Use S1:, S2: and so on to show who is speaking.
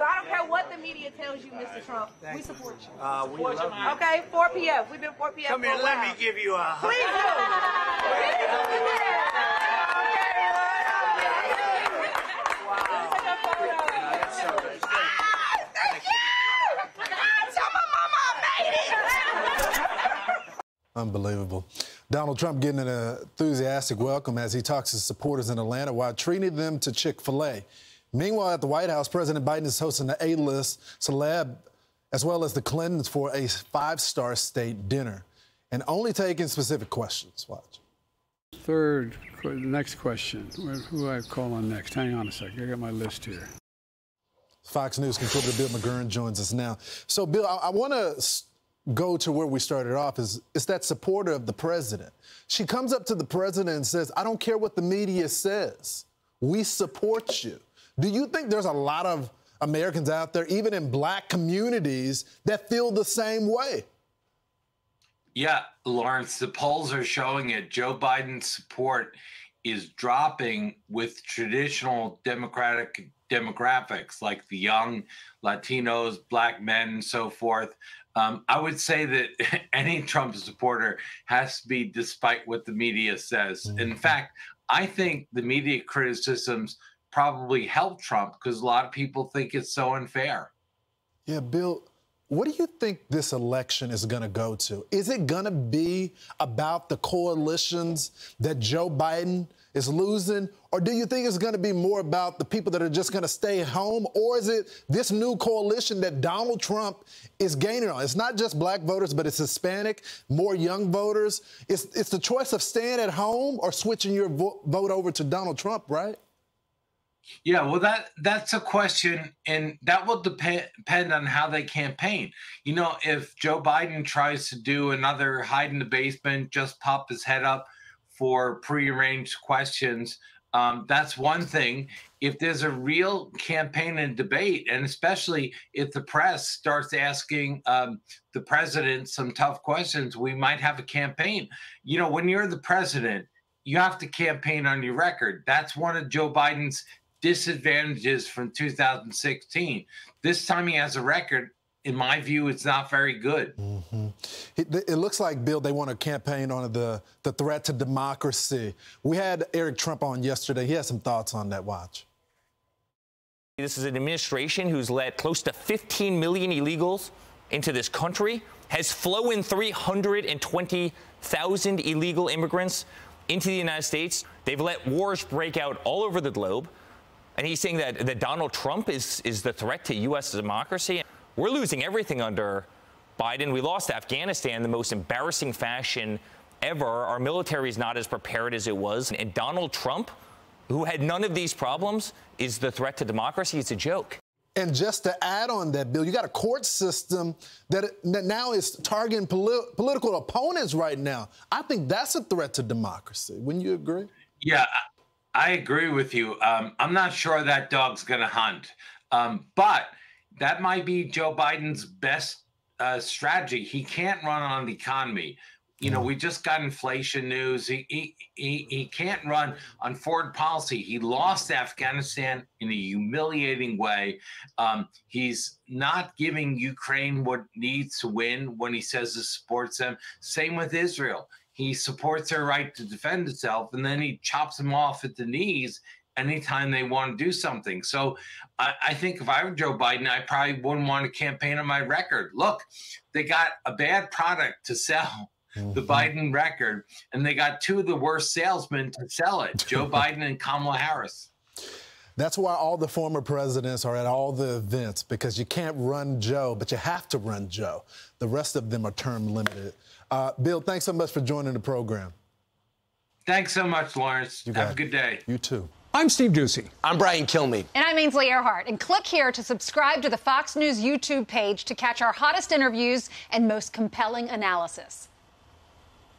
S1: So I don't care what the media tells you, Mr. Trump. We support you.
S2: Uh, we love you.
S1: Okay, 4 p.m. We've been 4 p.m.
S2: Come
S1: for
S2: here,
S1: a
S2: let me give you a hug.
S1: Please do.
S3: Unbelievable. Donald Trump getting an enthusiastic welcome as he talks to supporters in Atlanta while treating them to Chick fil A. Meanwhile, at the White House, President Biden is hosting the A list celeb as well as the Clintons for a five star state dinner and only taking specific questions. Watch.
S4: Third, next question. Who do I call on next? Hang on a second. I got my list here.
S3: Fox News contributor Bill McGurn joins us now. So, Bill, I, I want to go to where we started off. Is it's that supporter of the president? She comes up to the president and says, "I don't care what the media says. We support you." Do you think there's a lot of Americans out there, even in black communities, that feel the same way?
S5: Yeah, Lawrence, the polls are showing it. Joe Biden's support is dropping with traditional Democratic demographics like the young, Latinos, black men, and so forth. Um, I would say that any Trump supporter has to be despite what the media says. In fact, I think the media criticisms probably help Trump because a lot of people think it's so unfair.
S3: Yeah, Bill, what do you think this election is going to go to? Is it going to be about the coalitions that Joe Biden is losing? Or do you think it's going to be more about the people that are just going to stay home? Or is it this new coalition that Donald Trump is gaining on? It's not just black voters, but it's Hispanic, more young voters. It's, it's the choice of staying at home or switching your vo- vote over to Donald Trump, right?
S5: Yeah, well, that that's a question, and that will depend depend on how they campaign. You know, if Joe Biden tries to do another hide in the basement, just pop his head up for prearranged questions, um, that's one thing. If there's a real campaign and debate, and especially if the press starts asking um, the president some tough questions, we might have a campaign. You know, when you're the president, you have to campaign on your record. That's one of Joe Biden's disadvantages from 2016. This time he has a record. In my view, it's not very good. Mm-hmm.
S3: It, it looks like, Bill, they want to campaign on the, the threat to democracy. We had Eric Trump on yesterday. He has some thoughts on that. Watch.
S6: This is an administration who's let close to 15 million illegals into this country, has flown 320,000 illegal immigrants into the United States. They've let wars break out all over the globe. And he's saying that, that Donald Trump is, is the threat to U.S. democracy. We're losing everything under Biden. We lost Afghanistan in the most embarrassing fashion ever. Our military is not as prepared as it was. And Donald Trump, who had none of these problems, is the threat to democracy. It's a joke.
S3: And just to add on that, Bill, you got a court system that, that now is targeting poli- political opponents right now. I think that's a threat to democracy. Wouldn't you agree?
S5: Yeah, I agree with you. Um, I'm not sure that dog's going to hunt, um, but that might be Joe Biden's best uh, strategy. He can't run on the economy. You know, we just got inflation news. He, he he he can't run on foreign policy. He lost Afghanistan in a humiliating way. Um, he's not giving Ukraine what needs to win when he says he supports them. Same with Israel. He supports their right to defend itself, and then he chops them off at the knees anytime they want to do something. So I, I think if I were Joe Biden, I probably wouldn't want to campaign on my record. Look, they got a bad product to sell. Mm-hmm. The Biden record, and they got two of the worst salesmen to sell it Joe Biden and Kamala Harris.
S3: That's why all the former presidents are at all the events because you can't run Joe, but you have to run Joe. The rest of them are term limited. Uh, Bill, thanks so much for joining the program.
S5: Thanks so much, Lawrence.
S3: You
S5: Have a good day.
S3: You too.
S4: I'm Steve Doocy.
S7: I'm Brian Kilmeade.
S8: And I'm Ainsley Earhardt. And click here to subscribe to the Fox News YouTube page to catch our hottest interviews and most compelling analysis.